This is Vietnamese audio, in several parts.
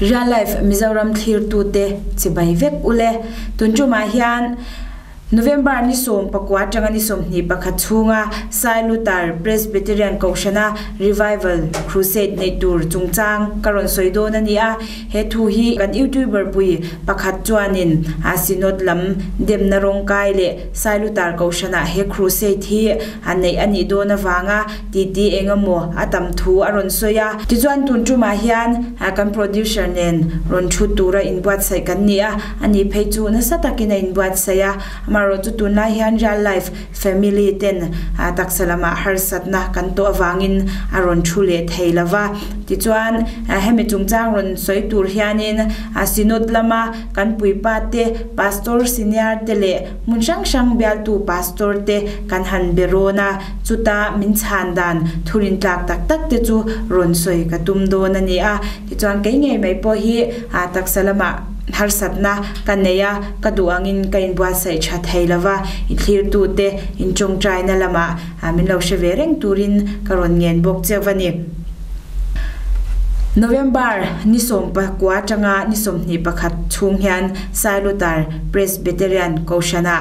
real life mizoram thir tu te chibai vek ule. Tunju ma hian November ni som pakwa tanga ni som ni pakha chunga Sailutar Presbyterian Kaushana Revival, Crusade ne tur chungchang, karon soido na nia he thu hi kan YouTuber pui pakha chuanin asinot lam, dem na rong kai le Sailutar Kaushana he crusade hi anei ani do na wanga ti ti engamo atam thu, aron soya ti chuan tun chu ma hian kan producer nen, ron thu tura in buat sai kan nia ani phei chu na satakin in buat saya maro chu tu na hian real life family ten. A taksalama har satna kan to awangin aron thule theilawa ti chuan ah, hemi chungchang ron soi tur hianin ah, a sinot lama kan puipa te pastor senior te le mun sang sang bial tu pastor te kan han berona chuta min chan dan. Thurin tlak tak tak te chu ron soi ka tum do na ni a. Ti chuan ke ngei mai po hi a taksalama har satna kaneya kaduangin kain bua sai tha theilawa i thlir tu te in chong trai na lama amin lo she vereng turin karon ngen bok chewani November ni som pa kwa changa ni som ni pakhat chung hian Sailutar Presbyterian Koshana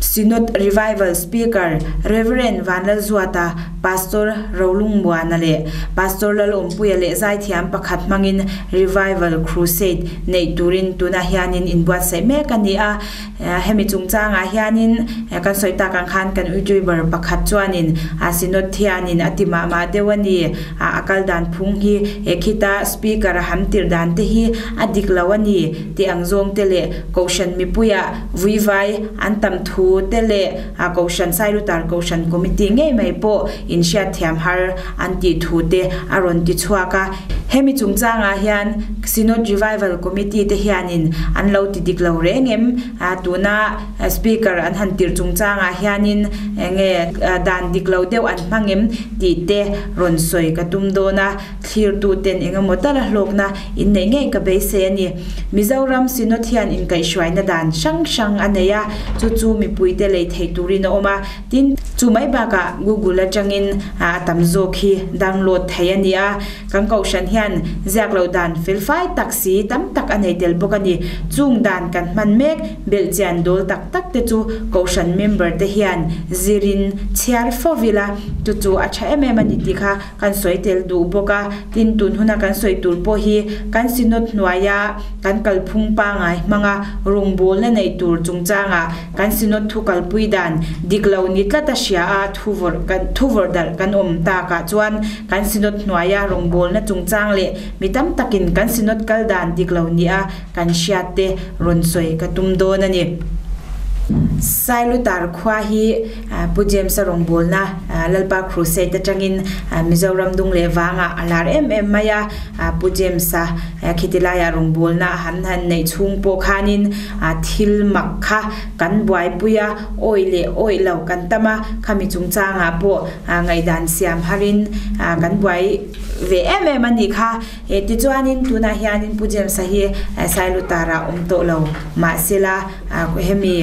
Synod Revival Speaker Reverend Vanlal Zuata Pastor Rolung Muanale Pastor Lalom Puyale Zai Thiam Pakhat Mangin Revival Crusade Nei Turin Tuna Hianin in Buat Sai Me Kania Hemi Chungchang a Hianin kan soita kan khan kan YouTuber Pakhat Chuanin a Synod Thianin Atima Ma Dewani a Akal Dan Phung Hi Ekita Speaker Hamtir Dan Te Hi Adik Lawani Ti Angzong Tele Koshan Mipuya Vuivai Antam Thu te le a ko shan sai lu tar ko koshan committee nge mai po, in sha thiam har an ti thu te, a ron ti chua ka. Hemi chungchang a hian sinod revival committee te hianin an lo ti dik lo rengem a tuna speaker an han tir chungchang a hianin eh, nge dan dik lo deu an mangem ti te ron soi ka tum do na. Thir tu ten enga motala hlokna in nei nge ka be se ni. Mizoram sinod hian in kai shwai na dan sang sang aneya chu chu mi pu pui te lei thei turin oma tin chú máy ba ka google atangin a ah, tam zo khi download thei ania ah. kan ko shan hian zak lo dan fil fai taxi tam tak anei tel bokani chung dan kan man mek bel chan dol tak tak te chu ko shan member te hian zirin chiar fovila ah. chu chu acha em em ani ti kha kan soi tel du boka tin tun huna kan soi tur po hi kan sinot nuaya kan kalphung pa ngai manga rung bol na nei tur chungchanga kan sinot thukal pui dan diklo ni tlata sia a thuvor kan thuvor dal kan om ta ka chuan kan sinot hnuaya rong bol na chungchang le mitam takin kan sinot kal dan diklo ni a kan sia te ron soi ka tum do na ni sai tar khwa hi uh, pujem sarong bol na uh, lalpa crusade ta changin uh, mizoram dung le wanga alar em em maya pujem sa khitila ya rong bol na han han nei chung po khanin thil makha kan buai puya oile le kan tama, khami chung changa po ngai dan siam harin kan buai ve em em ani kha e ti chuanin tuna hianin pujem sa hi sai tara um to lo ma sila ko hemi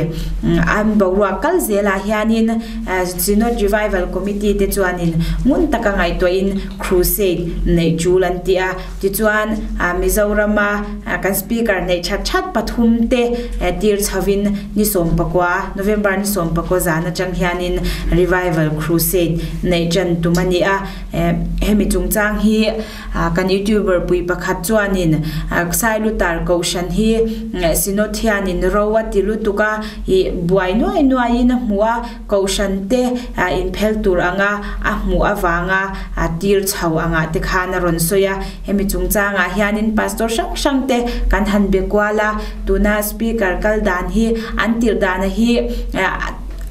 an bawra kal zela hianin Synod Revival Committee te chuanin mun taka ngai to in crusade nei chulan tia ti chuan Mizorama kan speaker nei chat chat pathum te à, tir chavin ni som pakwa November ni som pakwa zana chang hianin revival crusade nei chan tumani a. À, hemi chungchang hi hi kan youtuber pui pakhat chuanin sai lutar shan hi e, Synod hianin rowa tilutuka i buai noi noi in hmuwa shan te in phel tur anga, a hmu awanga a tir chho anga te khana ron soya. Hemi chungchanga hianin pastor sang sang te kan han bekwala tuna speaker kal dan hi an tir dan hi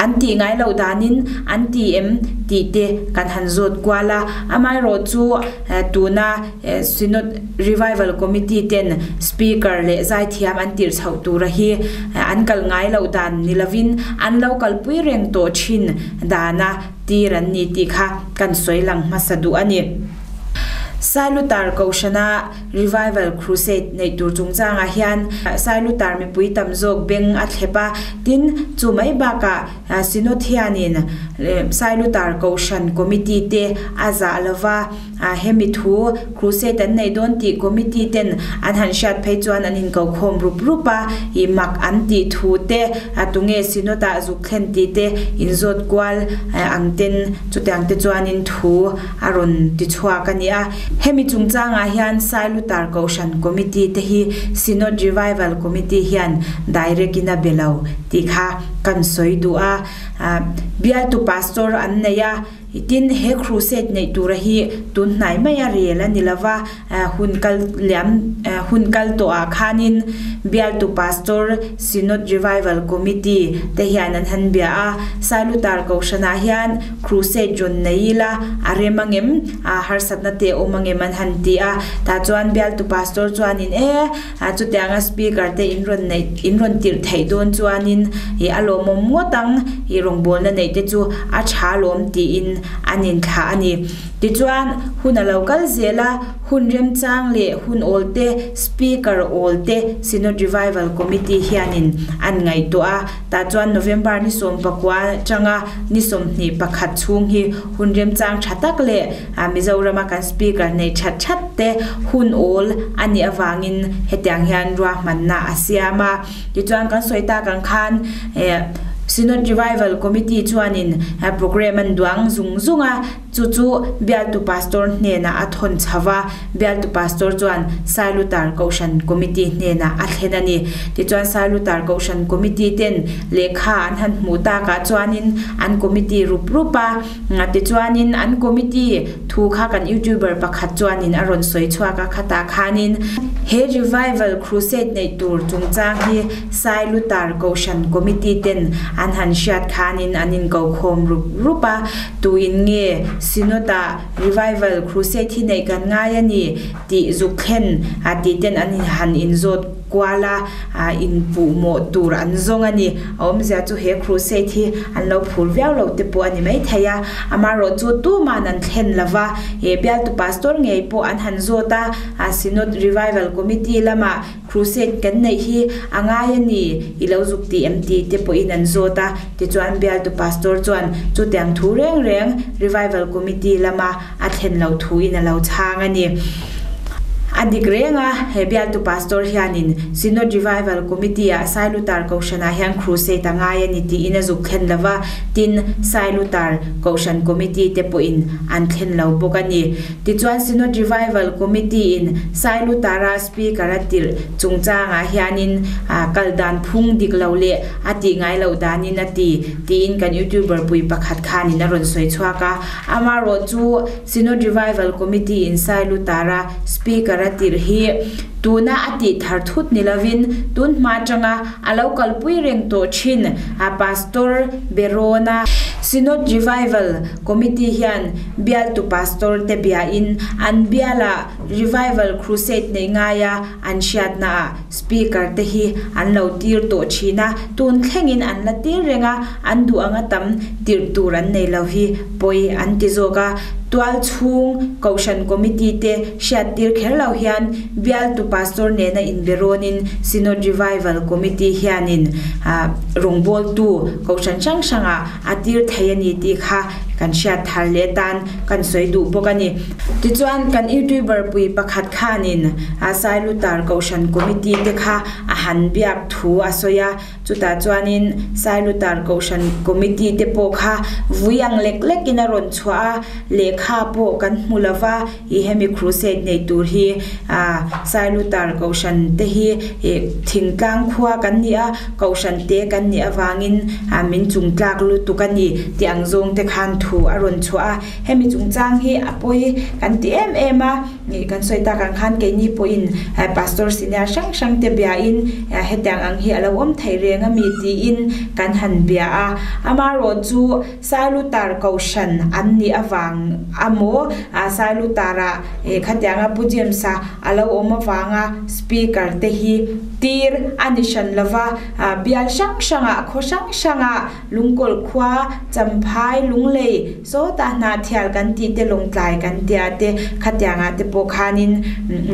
an ti ngai lo danin an ti em, ti te kan han zot kwala. Amai ro chu eh, tuna eh, synod revival committee ten speaker le zai thiam an tir chho tu ra hi. Eh, an kal ngai lo dan nilavin an lo kal pui reng to chin. Dana tiran ni ti kha kan soilang masadu ani. Salutar Kaushana Revival Crusade nei tur chungchang a hian Salutar mi pui tam jok beng a thlepa tin chu mai ba ka sinothianin, Salutar Kaushan committee, te aza lawa hemi thu crusade tan nei don ti committee ten an han shat phei chuan an in ko khom rup rupa i mak an ti thu te atunge sinota zu khen ti te in zot kwal ang ten angten chutang te chuan in thu aron ti chhuak ani a hemi chungchang a hian sailu tar ko shan committee te hi synod revival committee hian direct ina belau ti kha kan soi du a bial tu pastor an neya tin he crusade nei tur hi tun nai mai a rela nilawa hun kal liam hun kal to a khanin. Bial tu pastor synod revival committee te hian an han bia a. Salutar ko shana hian crusade jon neila aremangem a har satna te o mangem an han ti a. Ta chuan bial tu pastor chuan in e a chu te anga speaker te in ron nei in ron tir thei don chuan in e alo mo motang i rong bol na nei te chu a cha lom ti in. anin kha ani. Ti chuan hun a local zela hun rem chang le hun olte speaker olte synod revival committee hianin. An ngai to a ta chuan november ni som pakwa changa ni som ni pakhat chung hi hun rem chang thatak le a mizoram kan speaker nei chat chat te hun ol ani awangin hetiang hian ruah manna asiama ti chuan kan soita kan khan eh Sinon Revival Committee chuanin a program an duang zung zunga chu chu bial tu pastor ne na a thon chawa bial tu pastor chuan salutar kaushan committee ne na a thlenani ti chuan salutar kaushan committee ten lekha an han mu ta ka chuanin an committee rup rupa nga ti chuanin an committee thu kha kan youtuber pakhat chuanin aron soi chua ka khata khanin. He revival crusade nei tur chungchang hi sai lutar ko shan committee ten an han shat khanin anin ko khom rup rupa tu in nge sinota revival crusade hi nei kan ngai ani ti zukhen a ti ten anin han in zot kwala a à, in pu mo tur an zong ani. Om zia chu he crusade hi an lo phur viau lo te po ani mai thaya ama ro chu tu man an thlen lawa he bia tu pastor ngei po an han zota a synod revival committee lama crusade kan nei hi. Anga yani ilo zuk ti mt te po in an zota ti chuan bia tu pastor chuan chu tiang thu reng reng revival committee lama a thlen lo thu in a lo chang ani adik renga hebial tu pastor hianin sino revival committee a sailutar koshana hian crusade anga ya ni ti ina zu khen lawa tin sailutar koshan committee te po in, an khen lo bokani. Ti chuan revival committee in, sailutara speaker atir chungchanga hianin kaldan phung dik lo le ati ngai lo danin ati, ti in kan youtuber pui pakhat khani na ron soi chhuaka. Ama chu revival committee in, sailutara speaker partir hier tuna ati thar thut nilavin tun ma changa alo kalpui reng to chin a pastor berona synod revival committee hian bial tu pastor te bia in an biala revival crusade nei ngaya an shiat na speaker te hi an lo tir to china tun thlengin an la tir renga an du anga tam tir tur an nei lo hi poi an ti zoga tual chung kaushan committee te shiat tir kher lo hian bial tu pastor ne na inberonin synod revival committee hianin rongbol tu ko chan chang sanga atir thayani ti kha kan sha thar le tan kan soi du bokani ti chuan kan youtuber pui pakhat khanin a sailu tar ko chan committee te kha a han biak thu asoya chuta chuanin sailu tar kaushan committee te po kha vuyang lek lek ina ron chwa lekha po kan mulawa i hemi crusade nei tur hi a sailu tar kaushan te hi e thingkang khuwa kan ni a kaushan te kan ni awangin a min chung tlak lu tu kan ni tiang zong te khan thu thu aron chua hemi chung chang hi apoi kan ti em em a ni kan soita kan khan ke ni po in pastor senior sang sang te bia in hetang ang hi alo om thai renga mi ti in kan han a. Ama chu salutar kaushan an ni awang amo a salutara e khatyanga pujem sa. Alo om awanga speaker te hi tir anishan lava bial sang sanga kho sang sanga lungkol khwa champhai lunglei so ta na thial kan ti te long tlai kan tia te, khatyanga te pokhanin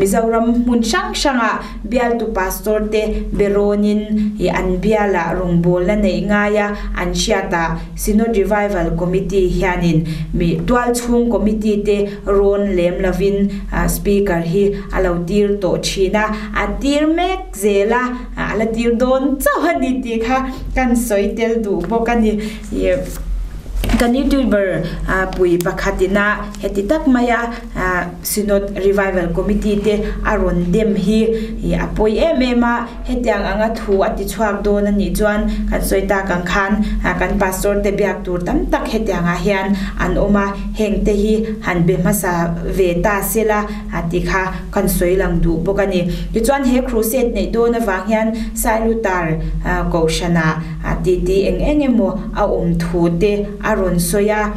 mizoram mun sang sanga bial tu pastor te, beronin i an biala rongbol la nei nga ya an shiata, sino revival committee hianin, mi twal chung committee te, ron lem lavin speaker hi, alo tir to china atir mek ze la ala tir don chaw ni ti kha kan soi tel du bo kan ni kan youtuber uh, pui pakhatina heti tak maya uh, revival committee te aron dem hi hi apoi em em a. Hetiang anga thu ati chuak do na ni chuan kan soita kan khan uh, kan pastor te biak tur tam tak hetiang a hian. An oma heng te hi han be masa ve ta sela ati kha kan soilang du bokani ti chuan he crusade nei do na wang hian salutar uh, ko shana ati ti eng eng emo a um thu te aron ron soya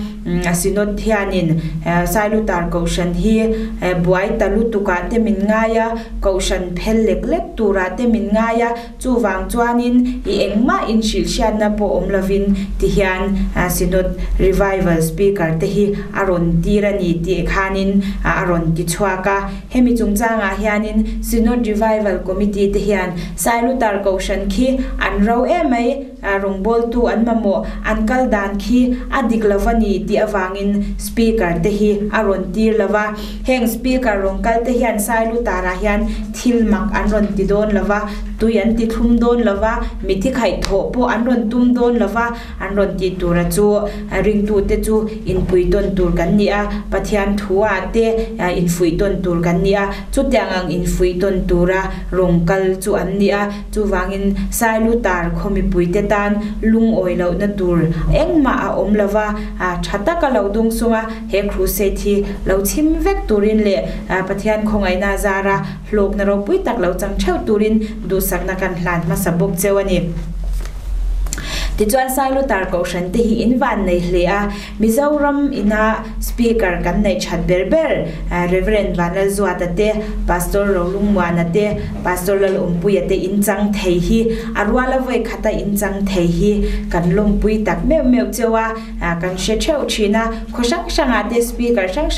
asinot à, hianin à, sailu tar kaushan hi à, buai talu tuka te min ngaya kaushan phel lek lek tura te min ngaya chu wang chuanin i engma in shil shan na po omlavin ti hian sinot revival speaker te hi aron tirani ti khanin aron ki chhuaka hemi chungchanga hianin sinot revival committee te hian sailu tar kaushan khi, an ro emai rongbol tu an mamo an kal dan khi adik lavani ti awangin speaker te hi aron tir lava heng speaker rongkal te hian sailu tara hian thil mak an ron ti don lava tuyan ti thum don lava mithi khai tho po an ron tum don lava an ron ti tura chu ring tu te chu in pui ton tur kan ni a pathian thuwa te in fui ton tur kan ni a chu tyang ang in fui ton tura rongkal chu an ni a chu wangin sailu tar khomi pui te tan lung oi lo na tur engma a om lava a thata ka lo dung sunga he khru se thi lo chim vek turin le pathian khongai na zara hlok na ro pui tak lo chang theu turin du sakna kan hlan ma sabuk chewani ti chuan sai lu tar ko shan te hi in van nei hle a. Mizoram ina speaker kan nei chat ber ber. Reverend vanal zua ta te pastor rolung wa na te pastor lal umpui te in chang thei hi. Arwala ve khata in chang thei hi. Kan lum pui tak me me chewa kan she cheu china khoshang shanga te speaker shang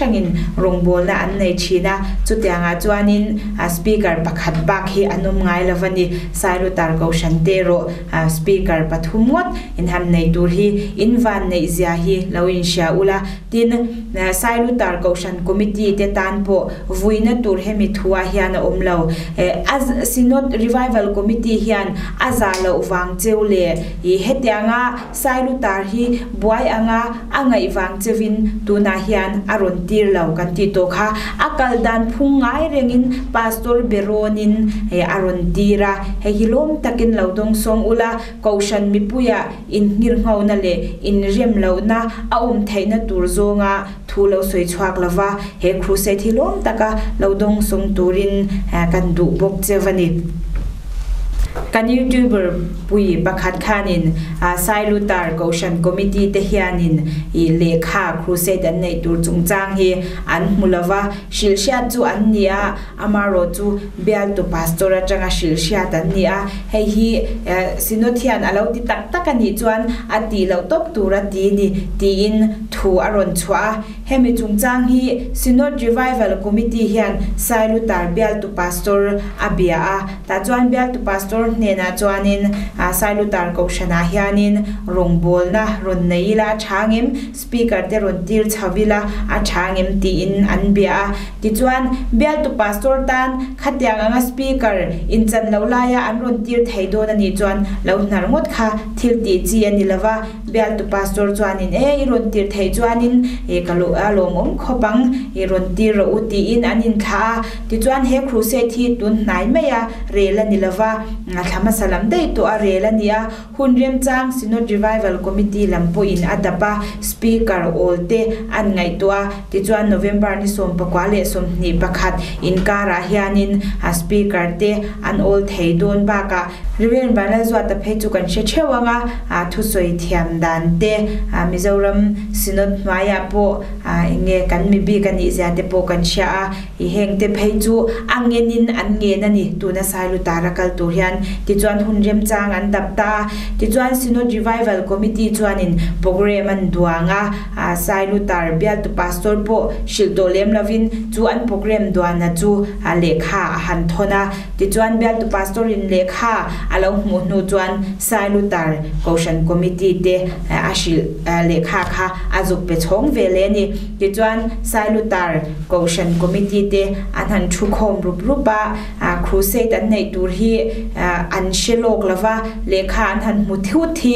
rong bol na an nei china chu tianga chuanin speaker pakhat bak hi anum ngai lavani sailu tar ko shan te ro. Speaker pathum ngot in ham nei tur hi, in van nei zia hi, lo in sha ula tin eh, sailu tar kaushan committee te tan po vuina tur hemi thua hian om lo. Eh, as sinot revival committee hian aza lo wang cheule i hetianga sailu tar hi, buai anga angai wang chewin tuna hian aron tir lo, kan ti to kha akal dan phung ngai rengin, pastor beronin eh, aron tira. He hilom takin lo dong song ula kaushan mipuya in ngir ngau na le in rem lo na a um theina tur zonga thu lo soi chhuak lova he khru se thilom taka lo dong sung turin kan du bok chewani kan youtuber pui pakhat khanin a sai lutar goshan committee te hianin, i lekha crusade an nei tur chungchang hi, an mulawa shilsha chu an nia, amaro chu bial to pastor atanga shilsha tan nia. Hei hi uh, sinothian alo ti tak tak ani chuan, ati lo top tur ati ni, ti in thu aron chwa hemi chungchang hi sinod revival committee hian sai lutar bial to pastor abia a. Ta chuan bial to pastor tor nena chuanin sailu tar ko shana hianin rongbol na ron Neila thangim speaker te ron tir chhawila a thangim ti in an bia ti chuan bel tu pastor tan khatyang anga speaker in chan lo Laya an ron tir Na Ni chuan lo Nar ngot kha thil ti chi ani lawa bel tu pastor chuanin e ron tir thei chuanin e kalu a lom om khopang e ron tir ro uti in anin kha. Ti chuan he crusade thi tun nai meya rela ni lawa nga thama salam dei to a rela nia. Hunrem chang sino revival committee lampo in adapa. Speaker olte an ngai to a ti chuan november ni som pakwa le som ni pakhat. In kara hianin a speaker te an ol thei don ba ka. Riven bana zwa ta phe chu kan she chewa nga a thu soi thiam dan te. A mizoram sinot maya po a nge kan mi bi kan i zia te po kan sha a. I heng te phe chu. Angenin an nge na ni. Tu na sai lu tarakal tu hian. Ti chuan hun rem chang an dap ta. Ti chuan sino revival committee chuan in program an duanga a. Sai lu tar bial tu pastor po shil do lem lovin chu an program duana chu a lekha a han thona ti chuan bial tu pastor in lekha alo mu nu chuan sai lu tar caution committee te eh, ashil eh, lekha kha azuk pe chong ve le ni. Ti chuan sailutar koshan committee te an han thu khom rup rupa crusade an nei tur hi eh, อันเชโลกละว่าเลขาหันมุทิวที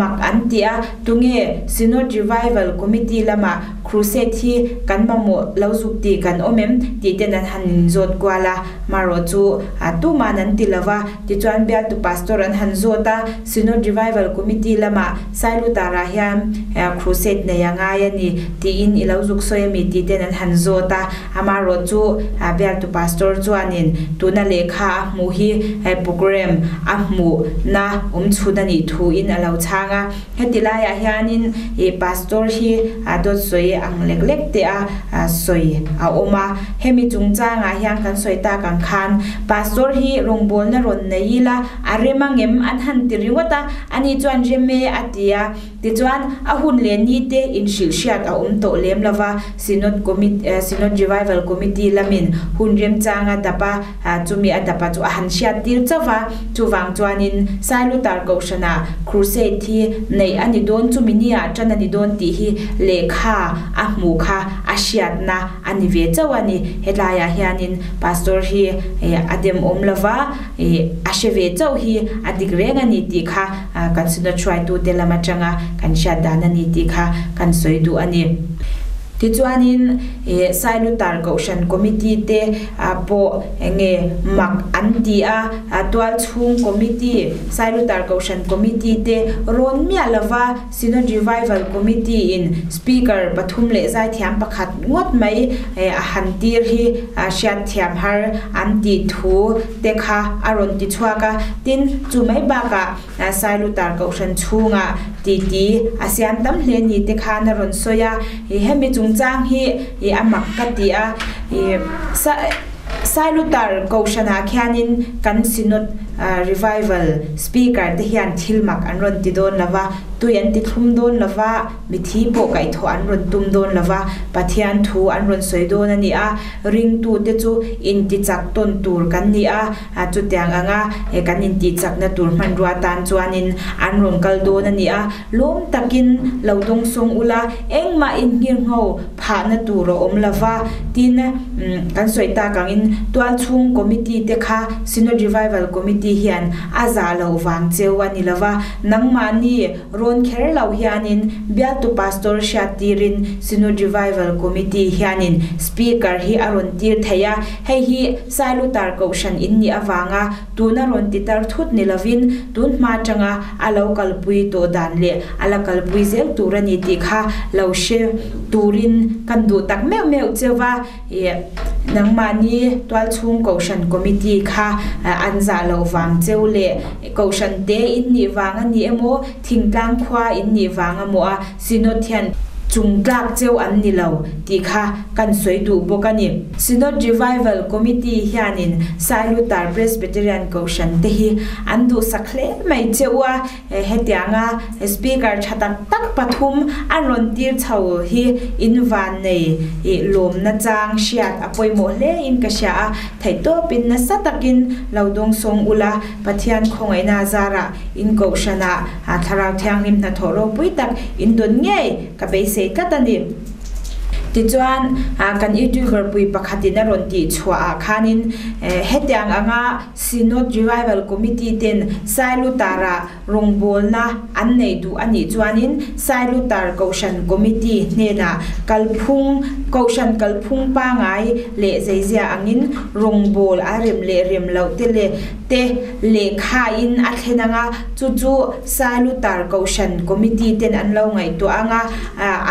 มักอันเดียตุงเงซิโนรีไวเวลคอมมิตีละมาครูเซที่กันมาหมุแลาวสุกตีกันออเมมตีเตนันหันจดกว่าละมารอจูอาตุมานันติละว่าติจวนเบียตุปัสตอรันหันจตาซิโนรีไวเวลคอมมิตีละมาไซลูตาราฮิมครูเซตเนยังไงนี่ตีอินอีแลาวสุกซอยมีตีเตนันหันจตาอามารอจูอาเบียตุปัสตอร์จวนินตุนาเลขามูฮีไอปุกร program a mu na um chudani thu in alo changa hetila ya hianin e pastor hi ah, adot soi, ang lek lek te a soi a oma. Hemi chungcha nga hiang kan soi ta kan khan. Pastor hi, rongbol na ron nei la arema ngem an han tiriwata ani chuan reme atia ti chuan a hun le ni te, in shil shiat a um to lem lava synod committee eh, synod revival committee lamin. Hun rem changa dapa chumi adapa chu a han shiat tir chawa chuwang chuanin sailu tar go shana crusade thi nei ani don chu minia chan ani don ti hi lekha a mu kha a shiat na ani ve chawani helaya hianin pastor hi adem om lawa a sheve chaw hi adik reng ani ti kha kan sina try to telama changa kan sha dana ni ti kha kan soidu ani ti chuanin e eh, sailu tar kaushan committee te a po nge mak an ti a atwal chung committee sailu tar kaushan committee te, ron mi alawa sino revival committee in speaker pathum le zai thiam pakhat ngot mai eh, a hantir hi, a shat thiam har, anti thu te kha aron ti chhuaka tin chu mai ba ka sailu tar kaushan chunga ti ti asian tam hle ni te kha na ron soya he hemi chung chang hi e amak ka ti a. E sa sailutar kaushana khianin kan sinot revival speaker te hian thilmak an ron ti don lava tuyan ti thum don lava mithi po kai tho an ron tum don lava pathian thu an ron soi don ani a ring tu te chu in ti chak ton tur kan ni a chu tyang anga e kan in ti chak na tur man ruwa tan chuanin an ron kal don ani a lom takin lodong song ula engma in ngir ngo pha na tur om lava tin kan soi ta kang in tual chung committee te kha synod revival committee hian aza lo wang cheu ani lova nangma ni ron kher lo hianin bia tu pastor shatirin synod revival committee hianin speaker hi aron tir theya hei hi sailu tar kaushan in ni awanga tuna ron ti tar thut ni lovin tun ma changa a local pui to dan le ala kal pui zel turani ti kha lo she turin kan du tak meu meu chewa e nangma ni twal chung kaushan committee kha anza lo wang cheu le kaushan te in ni wanga ni emo thingtang khwa in ni wanga mo a sinothian chung tlak cheu an ni lo ti kha kan soi du bokani synod revival committee hianin salutar presbyterian koshan te hi an du sakhle mai chewa hetianga speaker chatak tak pathum an ron tir chho hi in van nei e lom na chang shiat apoi mo hle in ka sha thai to pin na satakin laudong song ula pathian khongai na zara in koshana a tharau thyang lim na thoro pui tak in don nge ka be Seyit'le tanıyım. Ti chuan a ah, kan youtuber pui pakhatina ron ti chua a khanin eh, hetiang anga synod revival committee ten sailu tara ah, rongbol an nei du ani. Chuanin sailu tar kaushan committee ne kalphung, kaushan kalphung pa ngai le zeizia angin rongbol a rem le rem lo te le te le kha in a thenanga chu chu sailu tar kaushan committee ten an lo ngai to anga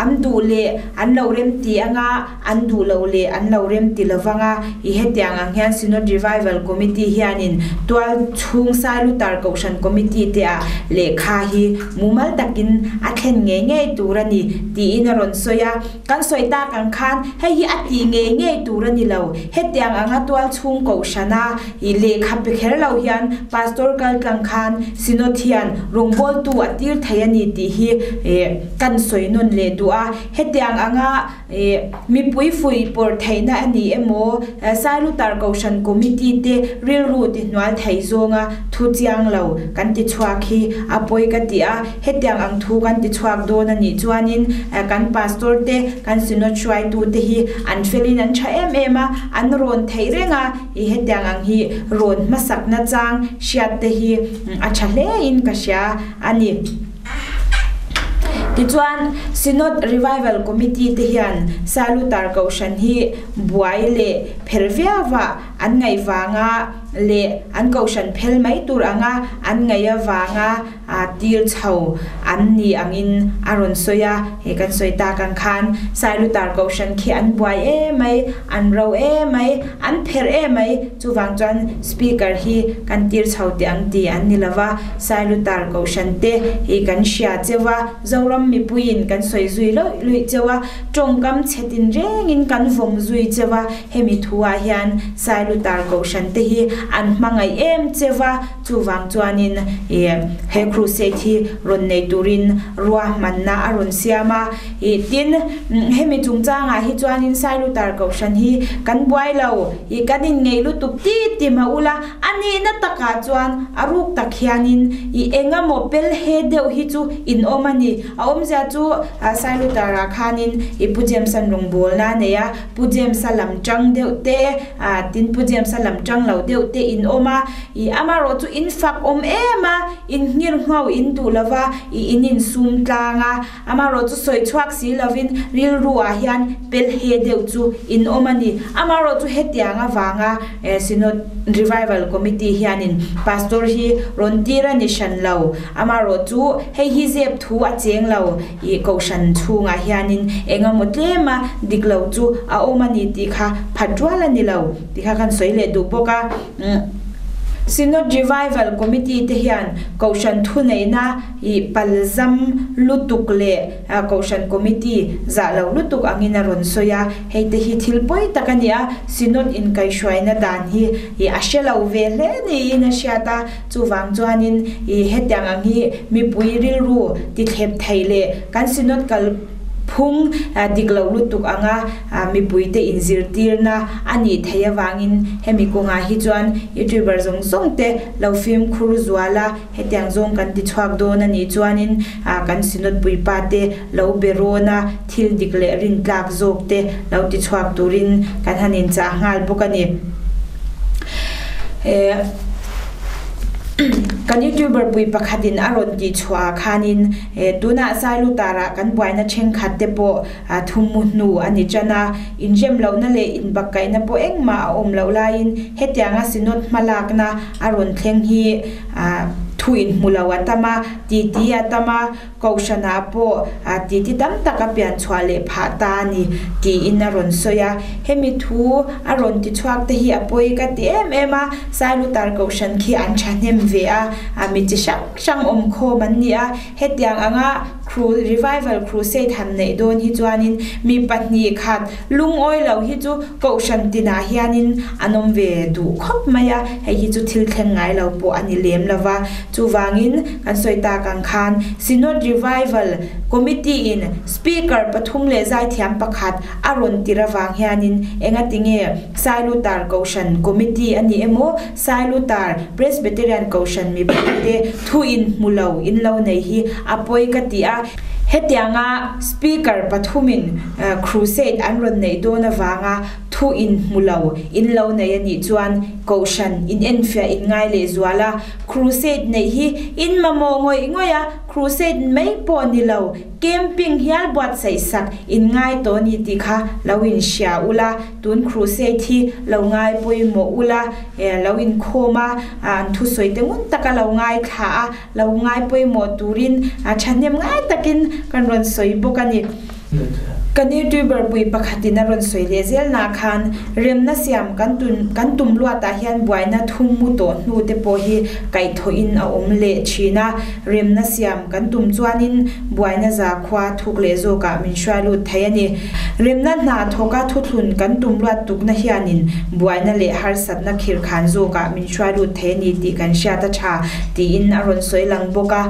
am du le an lo rem ti anga, an du lo le, an lo rem ti lawanga i hetiang ang hian synod revival committee hianin twal chung sailu tar kaushan committee te a le kha hi. Mumal takin, a then nge nge turani ti in ron soya. Kan soita kan khan hei hi ati nge nge turani lo. Hetiang anga twal chung kaushana i le kha pe kher lo hian, pastor kal kan khan sinothian rongbol tu atir thayani ti hi e, kan soinon le tu a. Hetiang anga e mi pui fui por theina ani emo sailu tar kaushan committee te real route nual thei zonga thu chiang lo kan ti chhuak hi apoi ka ti a hetiang ang thu kan ti chhuak do na ni chuanin kan pastor te kan sino chuai tu te hi an felin an tha em em a an ron thei renga i hetiang ang hi ron masak na chang shiat te hi a tha hle in ka sha ani ti chuan synod revival committee te hian salutar kaushan hi buai le phervia อันไงวางาเลอันกชันเพลไม่ตัวอ่างอันไงวางาอาดีลเชาอันนี้อังอินอารอนสวยาเฮกันสวยตากันคันสายลูตากชันขี้อันบวยเอ้ไหมอันเราเอ้ไหมอันเพลเอ้ไหมจู่วังจวนสปีกเกอร์ฮีกันดีลเชาตีอันตีอันนี้ละว่าสายลูตากชันเตเฮกันเชียเจว่าเจ้ารำมีปุยนกันสวยสวยแล้ลุยเจว่าจงกำเชตินเร่งอินกันฟงสวยเจว่าเฮมิทัวเฮียนสายลู lu tar ko shan te hi, an mangai em chewa chu wang chuanin e he cru se thi, ron nei turin ruwa manna arun siama e tin hemi chung changa hi chuanin sai lu tar ko shan hi, kan buai lo i kanin ngei lu tup ti ti ma ula ani na taka chuan aruk takhianin i enga mo pel he deuh hi chu in omani a om za chu sai lu tar khanin i pujem san rong bol na neya pujem salam chang deu te, a tin pujem salam chang lo deu te in oma i amaro chu in fak om ema in ngir ngau in tu lava i inin sum tlanga amaro chu soi chuak si lovin ril ruwa hian, pel he deu chu in omani ama ro chu hetianga wanga sinot revival committee hianin. Pastor hi rontira nishan lo ama ro chu hei hi zep thu a cheng lo i ko shan chunga hianin. Enga motlema diklo chu a omani ti kha phatwala ni lo tikha kha kan soile du boka Synod Revival Committee te hian kaushan thu nei na i palzam lutuk le kaushan committee za lo lutuk angina ron soya hei te hi thilpoi takania Synod in kai shwai na dan hi i ashelo ve le ni na shiata chu wang chuanin i hetyang angi mi puiril ru ti thlep thaile kan Synod kal phung diklo lu tuk anga mi puite inzir tirna ani theya wangin hemi ko nga hi chuan youtuber zong zong te lo film khuru zwala hetiang zong kan ti chhuak do na ni chuanin kan sinot pui pa te lo berona thil dikle rin tlak zok te lo ti chhuak turin kan hanin cha ngal bukani. E kan youtuber pui pakhatin aron ti chhuwa khanin e tuna sailu tara kan buaina cheng khatte po thumu nu ani chana injem lo na le in bakai na po engma om lo lain hetianga sinot malakna aron thleng hi thuin mulawa tama ti ti atama kaushana po a ti ti tam taka pian chwale pha ta ni ti in a ron soya hemi thu a ron ti chhuak te hi apoi ka ti em ema sailu tar kaushan khi an chanem ve a a mi chi shang shang om kho man ni a hetiang anga cru, revival crusade ham nei don hi chuanin, mi patni khat, lung oi lo hi chu kaushan tina hianin, anom ve du khop maya, hei hi chu thil thleng ngai lo po ani lem lawa chu wangin kan soita kan khan, synod revival committee in, speaker pathum le zai thiam pakhat, aron tirawang hianin, enga tinge sailutar kaushan committee ani emo sailutar presbyterian kaushan mi bate thu in mulo in lo nei hi, apoi ka ti a hetianga speaker pathumin uh, crusade anron nei do na wanga thu in mulo in lo nei ani chuan kaushan in enfia in ngai le zuala crusade nei hi in mamo ngoi ngoya crusade mai po ni lo camping hial buat sai sak in ngai to ni ti kha lawin sha ula tun crusade thi lo ngai poi mo ula e lawin khoma an thu soi te mun taka lo ngai kha lo ngai poi mo turin a chanem ngai takin kan ron soi bokani kan youtuber pui pakhatina ron soile zel na khan rem na siam kan tun kan tum lua ta hian buaina thum mu to nu te po hi kai tho in a om le china rem na siam kan tum chuanin buaina za khwa thuk le zo ka min shwa lu thayani rem na na thoka thu thun kan tum lua tuk na hianin buaina le har sat na khir khan zo ka min shwa lu thayani ti kan sha ta cha ti in aron soi lang boka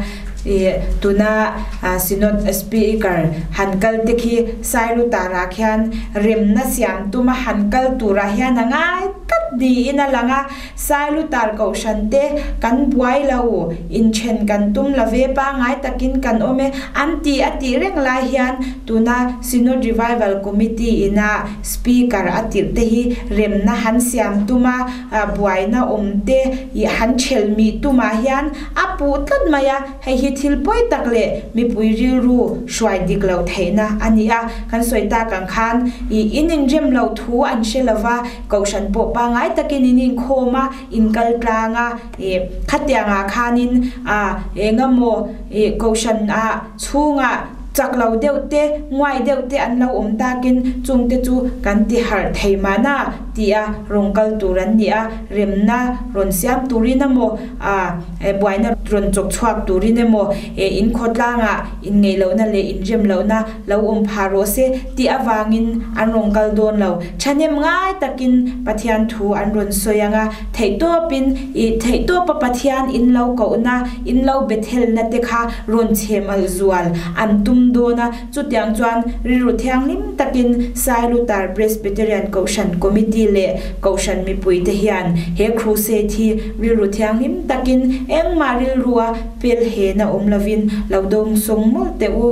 tuna ah, sinot speaker. Hankal te khi sailu tara khian. Rem na siam tuma hankal tura hian angai tat di ina langa. Sailu tar ko shante kan buai lo in chen kan tum la ve pa ngai takin kan ome. Anti ati reng la hian. Tuna, sinod revival committee ina speaker atir te hi. Rem na han siam tuma ah, buai na omte i han chel mi tuma hian. Apu tat maya. Hei hi thil poi tak le mi pui ril ru shwai dik lo theina ania kan soita kan khan i inin rem lo thu an shelawa kaushan po pa ngai takin inin khoma in kal tlanga e khatyanga khanin a engamo e kaushan a chunga จากเราเดียวเตะง่ายเดียวเตะอันเราอมตากินจุงเตจูกันที่หาดไทยมานาตีอารงกัลตูรันดีอาเรียมนารอนเสียมตูรินโมอ่าเอบวยนารอนจกชวกตูรินโมเออินโคตล่างอะอินไงเรานั่นเลยอินเรียมเรานะเราอมพาโรเซตีอาวางินอันรงกัลโดนเราฉันยังง่ายตะกินปะเทียนถูอันรอนสวยงอะไทยตัวปินอีไทยตัวปะปะเทียนอินเราเก่าหนะอินเราเบเทลนัตเตค่ะรอนเชมัลจวลอันตุม dona chu tiang chuan ri ru thiang lim takin sai lu tar presbyterian koshan committee le koshan mi pui te hian he crusade thi ri ru thiang lim takin eng maril ruwa pel he na omlavin laudong song mol te u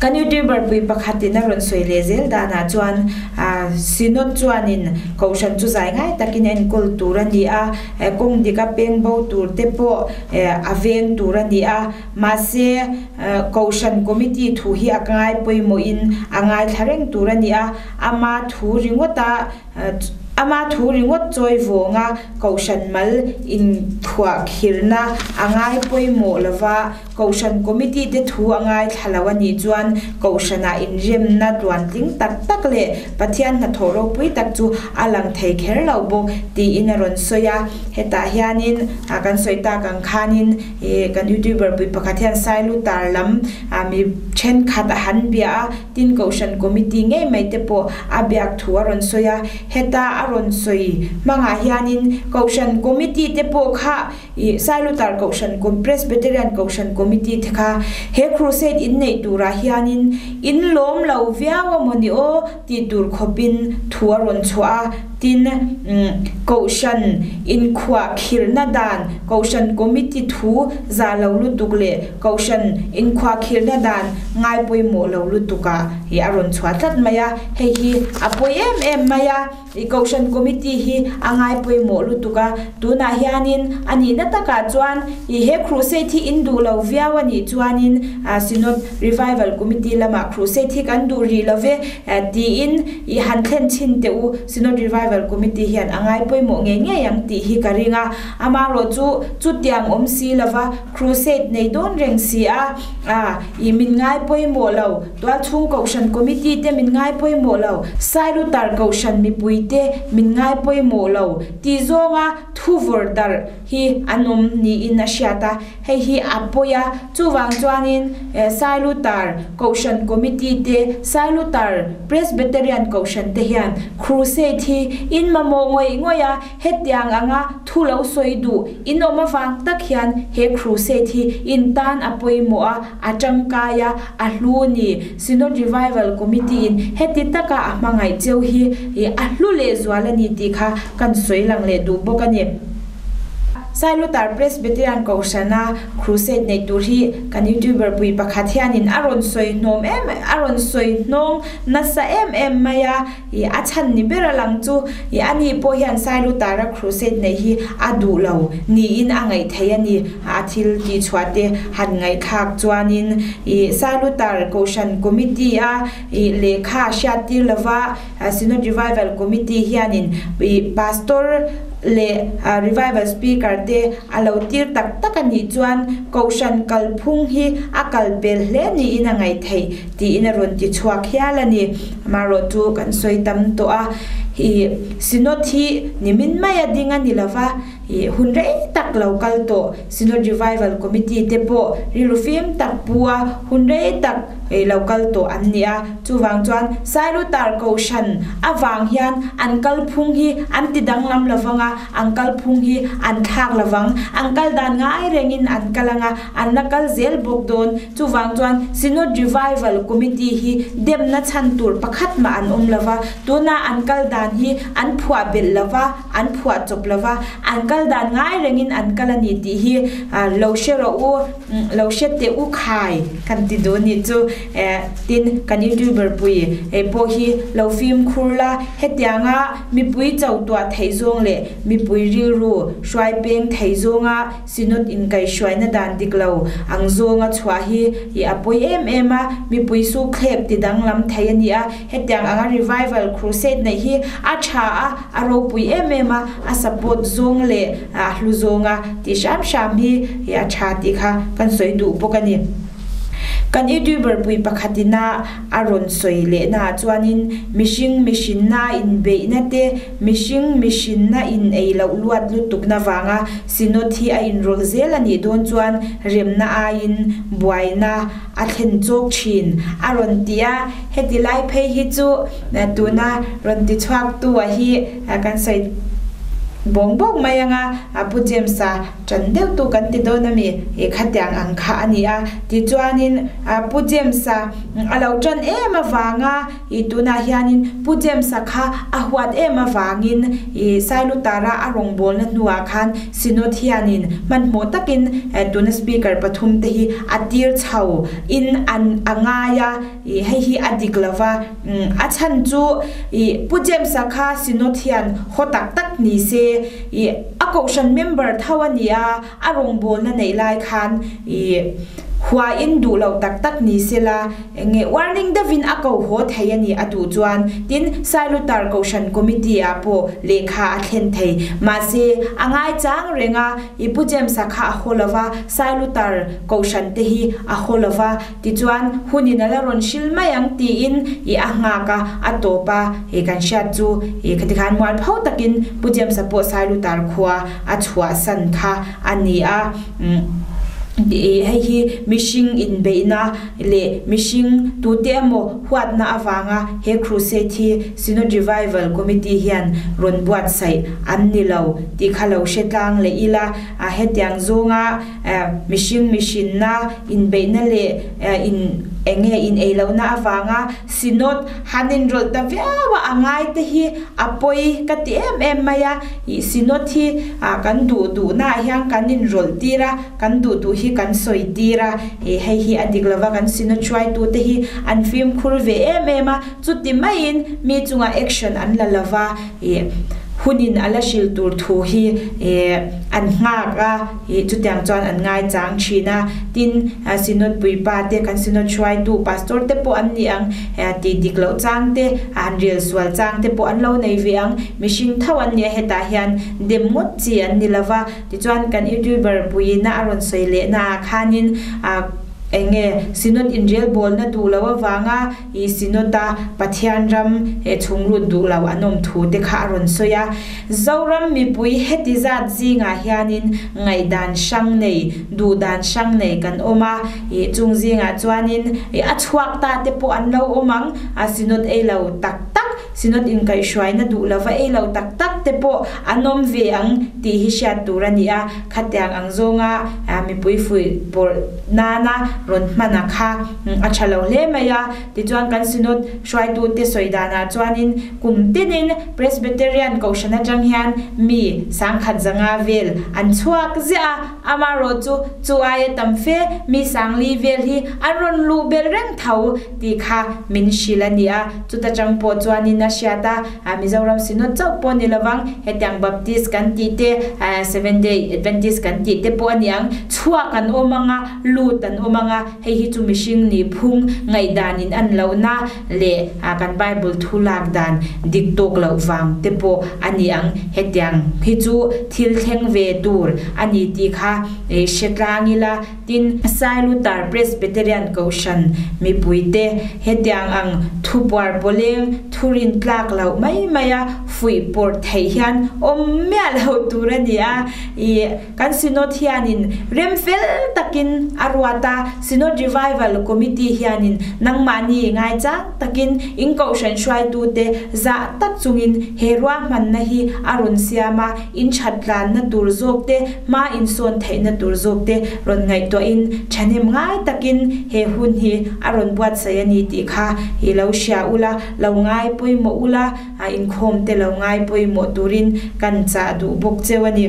kan youtuber pui pakhati na ron soi le zel da na chuan, a, sinot chuan in kaushan chu zai ngai takin en kultura ni a e, kong di ka peng bo tur te po e, a veng tura ni a. Ma se e, kaushan committee thu hi akai poi mo in angai thareng tura ni a. Ama thu ringota ama thu ringot choi vonga kaushan mal in thua khirna angai poi mo lawa kaushan committee te thu angai thalawa ni chuan kaushana in rem na tuan ting tak tak le pathian na thoro pui tak chu alang thei kher lo bo ti in ron soya heta hianin akan soita kan khanin e kan youtuber pui pakhathian sailu tar lam ami chen khat han bia tin kaushan committee nge mai te po abyak thu ron soya heta aron soi manga hianin kaushan committee te po kha i salutar kaushan kom presbyterian kaushan committee te kha he crusade in nei tura hianin in lom lo viawa moni o ti tur khopin thuaron chua tin ừ, kaushan in khwa khirna dan kaushan committee thu za lo lu tukle kaushan in khwa khirna dan, ngai poi mo lo lu tuka. Hi aron chua tat maya, he hi apoyem em em maya. I kaushan committee hi angai poi mo lu tuka. Tuna hianin ani na taka chuan. I he crusade thi in du lo viawa ni chuanin. Sinop revival committee lama crusade thi kan du ri love eh, ti in. I han thlen chin te u sinop revival level committee hian angai poi mo nge nge yang ti hi karinga ama ro chu chu tiang om si lova crusade nei don reng si a. A, i min ngai poi mo lo to chung kaushan committee te min ngai poi mo lo sai lu tar kaushan mi pui te min ngai poi mo lo ti zonga thu vor dar hi anom ni in asiata hei hi apoya chuwang chuanin e, sai lu tar kaushan committee te sai lu tar presbyterian kaushan te hian crusade hi in ma mo ngoi ngoi ya het yang anga thu lo soi du in no ma fang tak hian he khru se thi in tan apoi mo a atang ka ya a hlu ni sino revival committee in heti taka a mangai cheu hi a hlu le zwala ni ti kha kan soi lang le du bokani Sailo तार Presbyterian कोशना crusade ने दुरी कन यूट्यूबर पुइ पखाथियान इन अरोन सोय नोम एम अरोन सोय नोम नसा एम एम माया इ आछन नि बेरालांग chu इ अनि पोहियान साइलो तार क्रुसेड ने हि आदु लो नि इन angai thayani athil ti chhuate han ngai khak chuanin इ साइलो तार कोशन कमिटी आ इ लेखा शाति लवा सिनो रिवाइवल कमिटी हियानिन इ pastor le à, revival speaker te alo tir tak tak ani chuan kaushan kalphung hi à, akal bel hle ni ina ngai thei ti ina ron ti chhuak hial ani maro tu kan soi tam to a hi sinot hi nimin maya à dinga nilawa hi hun hunrei tak local to sinot revival committee te po rilufim tak pua hun hunrei tak e local to an nia à. chuwang chuan sailu tar ko shan awang à, hian ankal phung hi. An ti dang lam lawanga vâng ankal à. phung hi. An thak lawang vâng. ankal dan nga ngai rengin an kalanga an nakal zel bok don chuwang chuan sinod revival committee hi. Dem vâng. na chan tur pakhat ma an om lawa tuna ankal dan hi. An phua bel lawa an phua chop lawa ankal dan nga ngai rengin an kalani ti hi. Lo she ro u. Lo she te u khai. Kan ti do ni chu tin kan youtuber pui e po hi lo film khurla hetianga mi pui chau to thei zong le mi pui ri ru shwai peng thei zonga sinot in kai shwai na dan diklo ang zonga chwa hi i apoi em em a mi pui su khlep ti dang lam thei ani a hetiang anga revival crusade nei hi a tha a aro pui em em a a support zong le a hlu zonga ti sham sham hi ya tha ti kha kan soi du pokani kan youtuber pui pakhatina aron soi le na chuanin mishing machine na in be na te mishing machine na in ei lo luat lu tuk na wanga sinothi a in rol zel ani don chuan rem na a in buai na a thlen chok thin aron tia heti lai phei hi chu na tu na ron ti chhuak tu a hi kan sai bongbong mayanga apu jemsa chandeu tu kan ti donami e khatyang angkha ania ti chuanin apu jemsa alo chan ema wanga i tuna hianin pu jemsa kha ahuat ema wangin i sailu tara arong bol na nuwa khan sinot hianin man mo takin tuna speaker pathum te hi atir chhau in an angaya i hei hi adiklawa achan chu i pu jemsa kha sinot hian hotak tak ni se i a caution member thawania arong bol na nei lai khan i hua in du lo tak tak ni sila nge warning da vin ako ho thai ani atu chuan tin salutar caution committee a po lekha a thlen thei ma se angai chang renga ipu jem sakha holawa salutar caution te hi a holawa ti chuan hunin ala ron shil mayang ti in i a nga ka atopa e kan sha chu e khati khan mwal phau takin pujem sapo salutar khuwa a chhuwa san kha ani a hei hi mishing in beina, le mishing tu te mo huat na awanga he crusade thi sino revival committee hian ron buat sai an ni lo. Ti khalo shetlang le ila, a hetiang zonga mishing machine na in beina le in enge in e lo na awanga sinot hanin rol ta viawa angai te hi apoi ka ti em em maya i sinot hi, a, kan du du na hiang kanin rol tira kan du du hi kan soi tira e hei hi adiklava kan sinot try tu te hi an film khur ve em em a. Chuti mai in, mi chunga action an la lava e hunin ala shil tur thu hi e an nga ka e chu tiang chuan an ngai chang thina tin sinot pui pa te kan sinot chhuai tu pastor te po an ni ang ti diklo chang te an real swal chang te po an lo nei ve ang mishing thau an nia heta hian dem mot chi an ni lava ti chuan kan youtuber pui na aron soi le na khanin a enge sinot in real bol na du lawa wanga i sinota pathian ram e chungru du law anom thu te kha ron soya zoram mi pui heti zat zinga hianin ngai dan sang nei du dan sang nei kan oma e chung zinga chuanin e achuak ta te po an lo omang a sinot e lo tak tak sinot in kai shwai na du lawa e lo tak tak te po anom ve ang ti hi sha turania khatyang ang zonga mi pui fui por nana ron mana kha a chalo le maya ti chuan kan sinot shwai tu te soidana chuanin kum tinin presbyterian ko shana jang hian mi sang khat zanga vel an chuak zia amaro chu chu ai tam fe mi sang li vel hi aron lu bel reng thau ti kha min shilania chu ta jang po chuanin na shiata a mizoram sino chau po ni lawang hetyang baptist kan ti te seven day adventist kan ti te po niang chua kan omanga lu tan omanga hei hi chu mishing ni phung ngai danin an lo na le a kan bible thu lak dan dik tok lo wang te po ani ang hetyang hi chu thil theng ve tur ani ti kha e shetlangila tin sailutar presbyterian koshan mi puite hetyang ang thupar boleng thurin in tlak lo mai mai a, fui por thei hian, om mea lo tura ni a. I kan sinot hianin remfel takin arwata sinot revival committee hianin nang mani ngai cha takin in ko shen shwai tu te za tak chungin herwa man na hi arun siama, in chatlan na tur zok te, ma in son thei na tur zok te, ron ngai to in. Chanem ngai takin, he hun hi aron buat sayani ti kha. Hi lo sha ula lo ngai pui mo ula a in khom te lo ngai poi mo turin kan cha du bok chewani.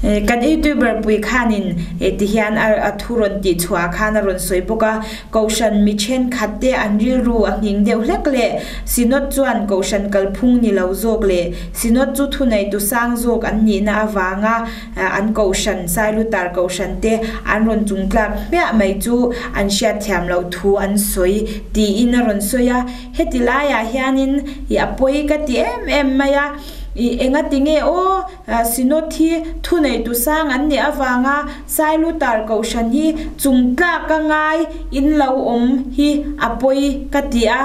Eh, kan youtuber pui khanin. Eh, ti hian a thuron ti chua khana ron soi boka. Kaushan mi chen khatte anri ru a hning deuh hlek le. Sinot chuan kaushan kalphung ni lo zok le. Sinot chu thu nei tu sang zok an ni na awanga eh, an kaushan sai lu tar kaushan te an ron chung tlak pya mai chu an sha thiam lo thu an soi. Ti in ron soya. Hetilaya hianin. I apoi ka ti em em maya i enga tinge, o sinothi thunei tu sang an ni awanga sailu tar ko shan hi chungtla ka ngai, in lo om hi apoi katia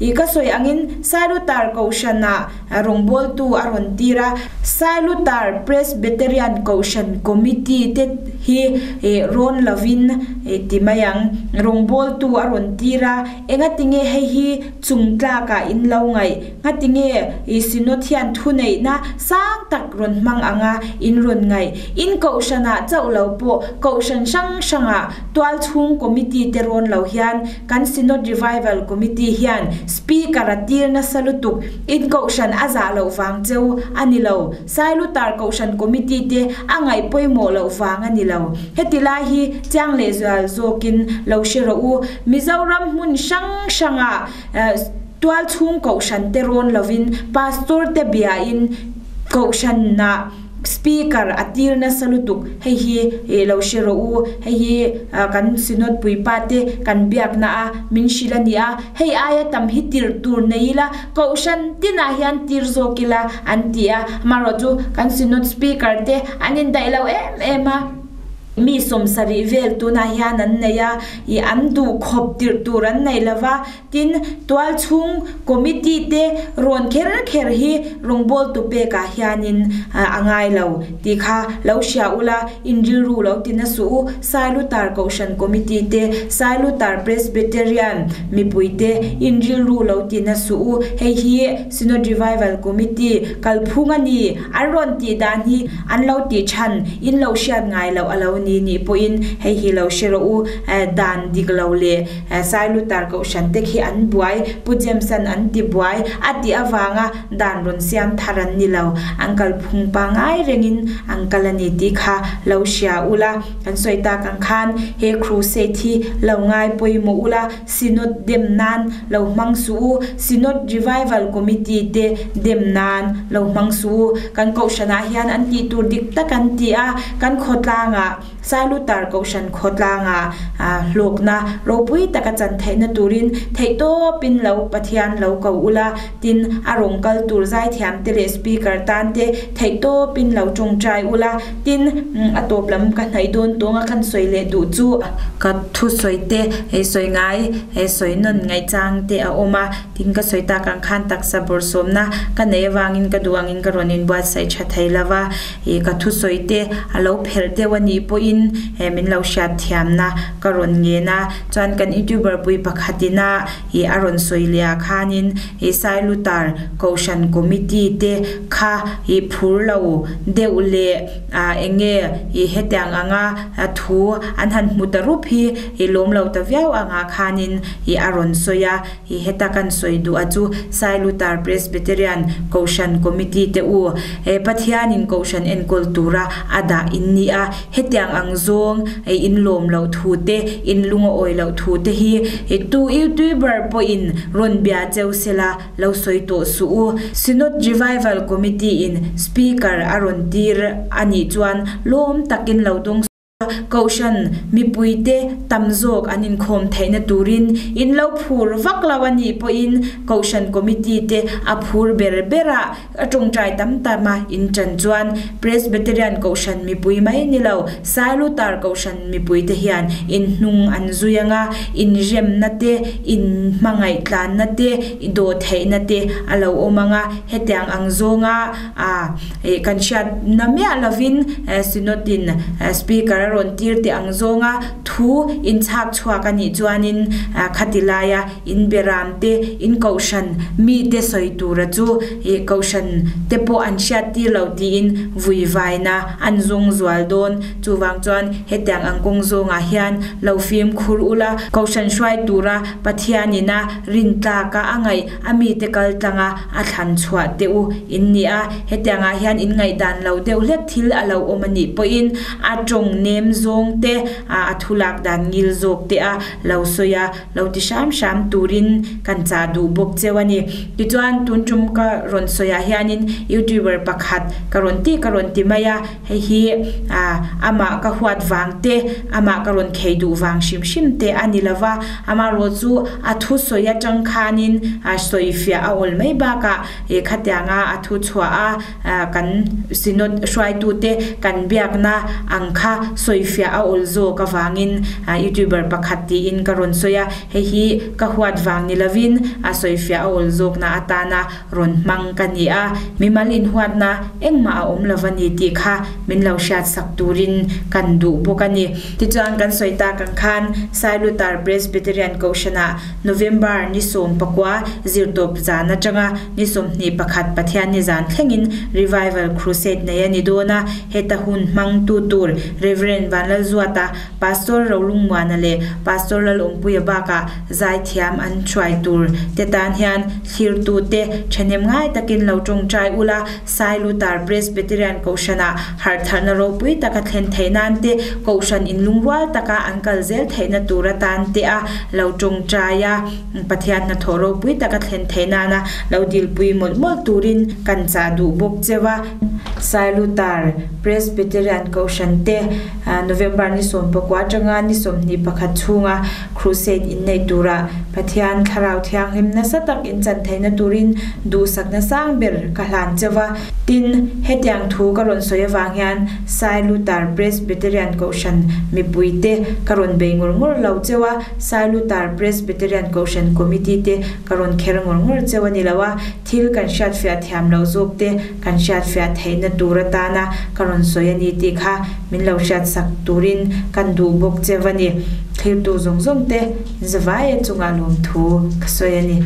i ka soi angin sailu tar ko rongbol tu aron tira. Sailutar presbyterian koshan committee te hi e ron lavin e timayang. Rongbol tu aron tira. Enga tinge hei hi chungtla ka in lo ngai. Nga tinge i sinothian thunei na sang tak ron mang anga in ron ngai. In ko shana chau lo po ko sang sanga twal chung committee te ron lo hian. Kan sinot revival committee hian speaker atir na salutuk in ko shan aza lo wang cheu ani lo sai lu tar ko shan committee te angai poimo lo wang ani lo hetila hi chang le zual zokin lo shiro u. Mizoram mun sang sanga twal chung ko shan te ron lovin pastor te bia in ko shan na speaker atir na salutuk. Hei hi e lo shiro u. Hei hi ah, kan sinot pui pate kan biak na a, min shila ni a. Hei aya tam hi tir tur neila ko shan tina hian tir zo kila an tia maro chu kan sinot speaker te, anin dai lo em em a mi som sari vel tu na hian an neya i an du khop tir tur an nei lava tin twal chung committee te ron kher kher hi rongbol tu pe ka hianin angai lo. Ti kha lo sha ula inril ru lo tin su sailu tar kaushan committee te sailu tar presbyterian. Mi puite inril ru lo tin su hei hi sino revival committee kalphunga ni aron ti dan hi, an lo ti chan. In lo sha ngai lo alo ni. Ni po in hei hi lo shiro u dan dik lo le sai lu tar ko shan te khi an buai pu jemsan an ti buai ati awanga dan ron siam tharan ni lo angkal phung pa ngai rengin angkal ani ti kha lo sha ula an soita kang khan he cru se thi lo ngai poi mo ula sinot dem nan lo mang su sinot revival committee te dem nan lo mang su kan ko shana hian an ti tur dik takan ti a kan khotla nga salu tar ko shan khotla nga lok na ro pui taka chan thai na turin thei to pin lo pathian lo ko ula tin arong kal tur zai thiam tele speaker tan te thei to pin lo chung trai ula tin atop lam ka nai don tonga khan soi le du chu ka thu soi te e soi ngai e soi non ngai chang te a oma tin ka soi ta kan khan tak sa bor som na ka nei wangin ka duangin ka ronin bua sai tha thai lawa e ka thu soi te alo phel te wani po in in he min lo shat thiam na karon nge na chuan kan youtuber pui pakhatina hi aron soilia khanin hi sai lutar kaushan committee te kha hi phur lo deule a enge hi hetang anga thu an han mutarup hi hi lom lo ta viau anga khanin hi aron soya hi heta kan soidu achu sai lutar presbyterian kaushan committee te u e pathian in kaushan en kultura ada inni a hetang ang zong ai in lom lo thu te in lunga oi lo thu te hi. E tu youtuber po in ron bia cheu sela lo soi to su u. Sinot revival committee in speaker aron tir, ani chuan lom takin lo dong kaushan mi puite tamzok anin khom theina turin. In lo phur vak lawani po in kaushan committee te a phur ber bera atong trai tam tama in chan chuan. Presbyterian chuyện mi pui mai lâu sai lu tar kaushan mi pui te hian. In hnung an zuyanga, in rem na te, in mangai tlan na te do theina te alo omanga hetyang ang zonga, a eh, kan shat na me alavin eh, sinotin eh, speaker ron tir te ang zonga thu in chak chhuwa ka ni chuanin ah, khatilaya in beram te in kaushan mi te soi tura chu. E kaushan te po an sha ti lo ti in vui vai na an zong zual don chu wang chuan hetang ang kong zonga hian lo fim khur ula kaushan shwai tura pathianina rin ta ka angai ami te kal tanga a than chhuwa te u in ni a. Hetanga hian in ngai dan lo deuh hlek thil alo omani po in. A tong nem zong te, a athulak dan ngil zok te, a lo soya lo ti sham sham turin kan cha du bok chewani ti chuan tun chum ka ron soya hianin youtuber pakhat karon ti karon ti maya he hi, a, ama ka huat wang te, ama karon khei du wang shim shim te anilawa ama ro chu athu soya chang khanin a soifia a ol mai ba ka. E khatyanga athu chua a kan sinot shwai tu te, kan biakna angkha soifia a ol zo ka wangin youtuber pakhati in karon soya he hi ka huat wang ni lavin a soifia a ol zok na atana ron mang kani a mimal in huat na engma a om lavani ti kha min lo shat sak turin kan du bokani ti chuan kan soita kan khan sailutar presbyterian koshana november ni som pakwa zirtop zana changa ni som ni pakhat pathian ni zan thlengin revival crusade na yani dona heta hun mang tu tur reverend len van la zuata pastor rolung mwana le pastor lal umpuya baka zai thiam an chwai tur te tan hian thir tu te chanem ngai takin lo tong chai ula, sai lu tar presbyterian koshana har tharna ro pui taka thlen theinan te koshan in lungwal taka ankal zel theina tura tan te a lo tong chaya, pathian na thoro pui taka thlen theinana lo dil pui mol mol turin, kan cha du bok chewa salutar presbyterian goshen te ah, november ni som pa kwa changa ni som ni pakha chunga crusade in nei tura. Pathian tharau thiang him na satak in chan theina turin du sakna sang ber ka hlan chewa. Tin hetyang thu karon soya wang hian salutar presbyterian goshen mi puite karon bengor ngor lo chewa. Salutar presbyterian goshen committee te karon kherngor ngor chewa ni lawa. Thil kan shat fia thiam lo zop te kan shat fia theina na tura ta na karon soya ni ti kha min lo shat sak turin kan du bok che wani khir tu zong zong te zwai chunga lom thu khsoya ni